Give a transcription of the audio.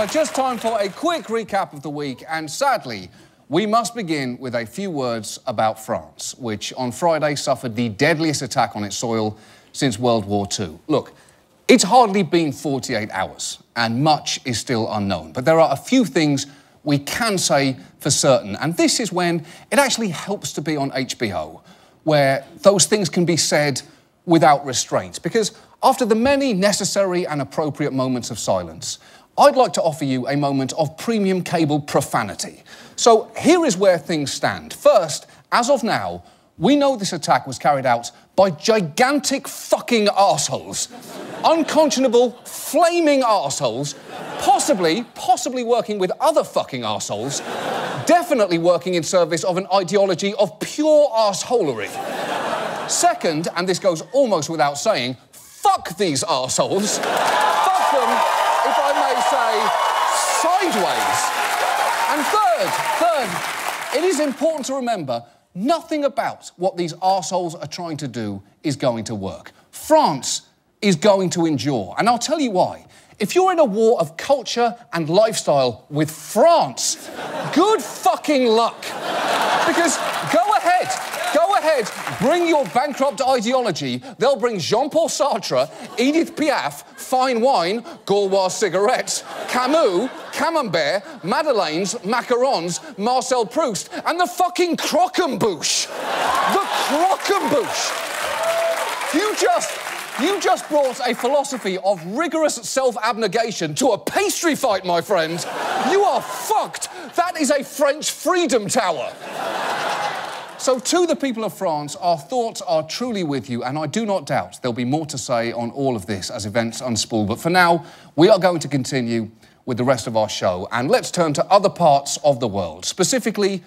over. Just time for a quick recap of the week, and sadly, we must begin with a few words about France, which on Friday suffered the deadliest attack on its soil since World War II. Look, it's hardly been 48 hours, and much is still unknown. But there are a few things we can say for certain, and this is when it actually helps to be on HBO, where those things can be said without restraint. Because after the many necessary and appropriate moments of silence, I'd like to offer you a moment of premium cable profanity. So here is where things stand. First, as of now, we know this attack was carried out by gigantic fucking assholes. Unconscionable, flaming assholes, possibly, possibly working with other fucking assholes, definitely working in service of an ideology of pure assholery. Second, and this goes almost without saying, fuck these assholes. fuck them, if I may say, sideways. And third, third, it is important to remember nothing about what these assholes are trying to do is going to work. France is going to endure, and I'll tell you why. If you're in a war of culture and lifestyle with France, good fucking luck. Because go bring your bankrupt ideology. They'll bring Jean Paul Sartre, Edith Piaf, fine wine, Gaulois cigarettes, Camus, Camembert, Madeleines, macarons, Marcel Proust, and the fucking croquembouche. The croquembouche. You just you just brought a philosophy of rigorous self-abnegation to a pastry fight, my friend. You are fucked. That is a French freedom tower. So, to the people of France, our thoughts are truly with you, and I do not doubt there'll be more to say on all of this as events unspool. But for now, we are going to continue with the rest of our show, and let's turn to other parts of the world, specifically